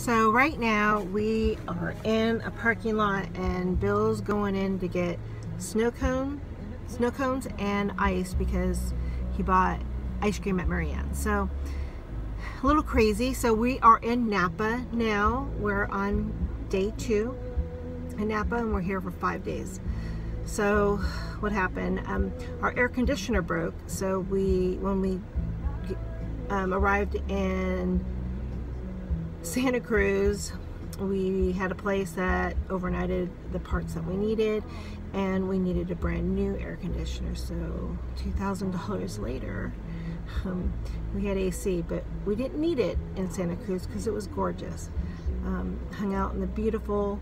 So right now we are in a parking lot and Bill's going in to get snow cone, snow cones and ice because he bought ice cream at Marianne. So a little crazy. So we are in Napa now. We're on day two in Napa and we're here for five days. So what happened? Um, our air conditioner broke. So we, when we um, arrived in Santa Cruz, we had a place that overnighted the parts that we needed and we needed a brand new air conditioner. So $2,000 later, um, we had AC, but we didn't need it in Santa Cruz because it was gorgeous. Um, hung out in the beautiful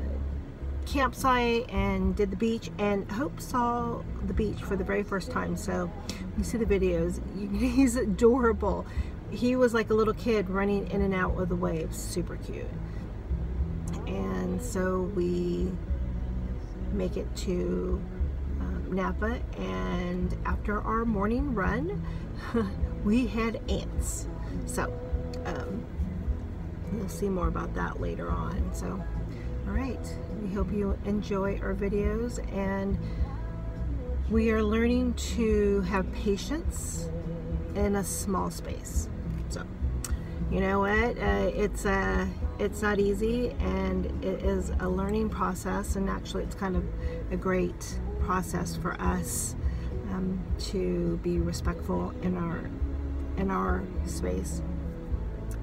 uh, campsite and did the beach and Hope saw the beach for the very first time so you see the videos he's adorable he was like a little kid running in and out of the waves super cute. And so we make it to um, Napa and after our morning run we had ants. So um, you'll see more about that later on. So all right. We hope you enjoy our videos and we are learning to have patience in a small space so, you know what? Uh, it's uh, it's not easy, and it is a learning process. And actually, it's kind of a great process for us um, to be respectful in our in our space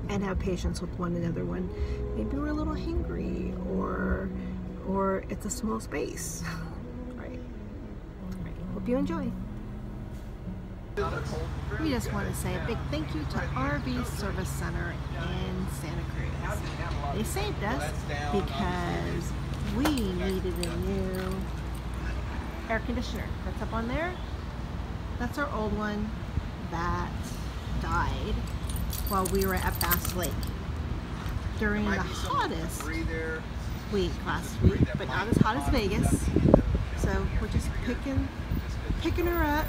and have patience with one another when maybe we're a little hungry or or it's a small space. right. right. Hope you enjoy. We just want to say a big thank you to RV Service Center in Santa Cruz. They saved us because we needed a new air conditioner. That's up on there. That's our old one that died while we were at Bass Lake during the hottest week last week, but not as hot as Vegas. So we're just picking, picking her up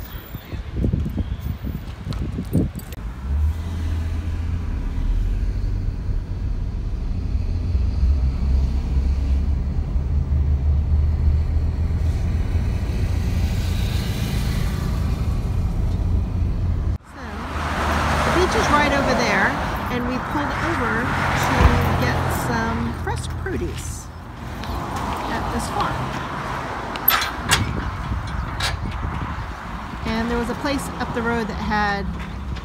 is right over there and we pulled over to get some fresh produce at this farm. And there was a place up the road that had,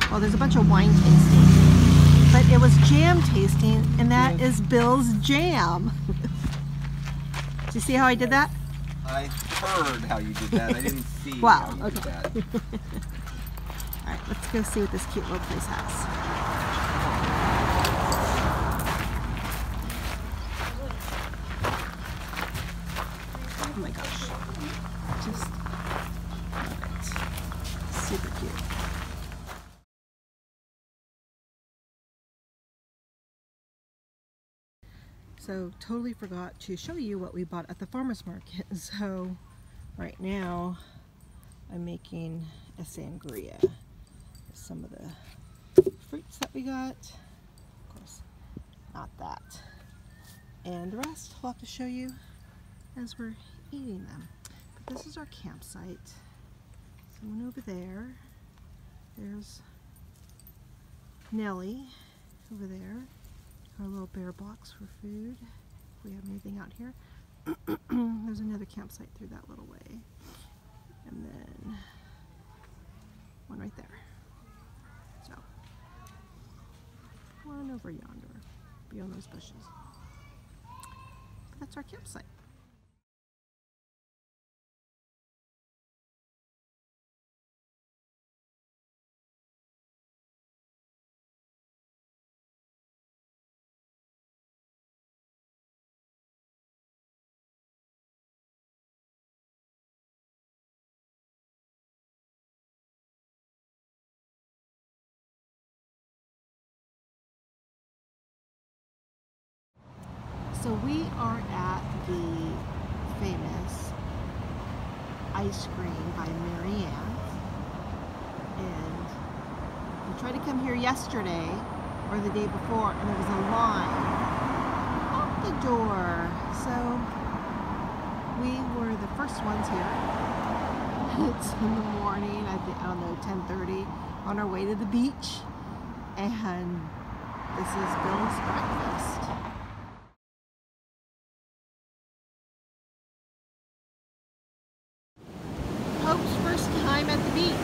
well there's a bunch of wine tasting, but it was jam tasting and that is Bill's jam. Do you see how I did that? I heard how you did that. I didn't see wow, how you okay. did that. Alright, let's go see what this cute little place has. Oh my gosh. Just love it. Super cute. So totally forgot to show you what we bought at the farmer's market. So right now I'm making a sangria some of the fruits that we got. Of course, not that. And the rest I'll have to show you as we're eating them. But this is our campsite. Someone over there. There's Nellie over there. Our little bear box for food. If we have anything out here. There's another campsite through that little way. And then one right there. on over yonder, beyond those bushes. That's our campsite. So we are at the famous ice cream by Marianne. And we tried to come here yesterday or the day before and there was a line at the door. So we were the first ones here. It's in the morning, I think, I don't know, 10.30, on our way to the beach. And this is Bill's breakfast. Hope's first time at the beach.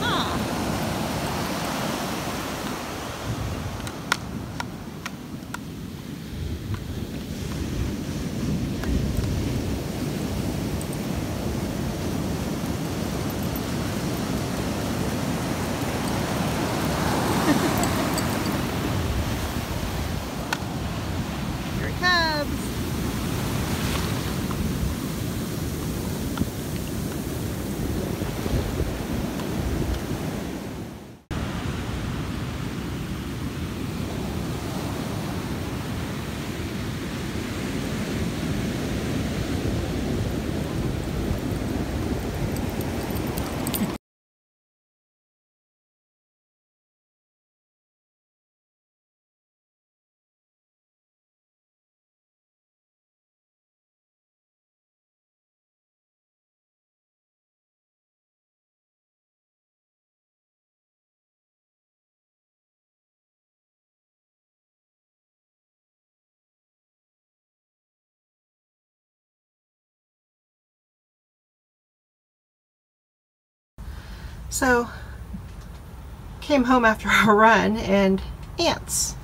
Huh. So, came home after our run and ants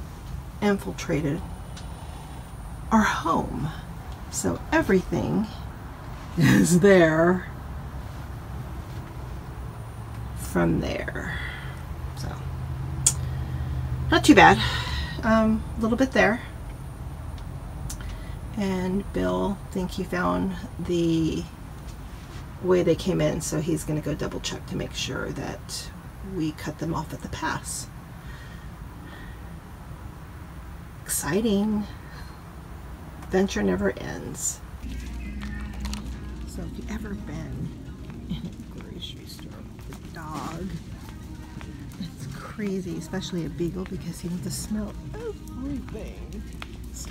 infiltrated our home. So everything is there from there. So, not too bad. Um, a little bit there. And Bill, think he found the way they came in, so he's going to go double check to make sure that we cut them off at the pass. Exciting. Adventure never ends. So if you've ever been in a grocery store with a dog, it's crazy, especially a beagle because he have to smell everything. So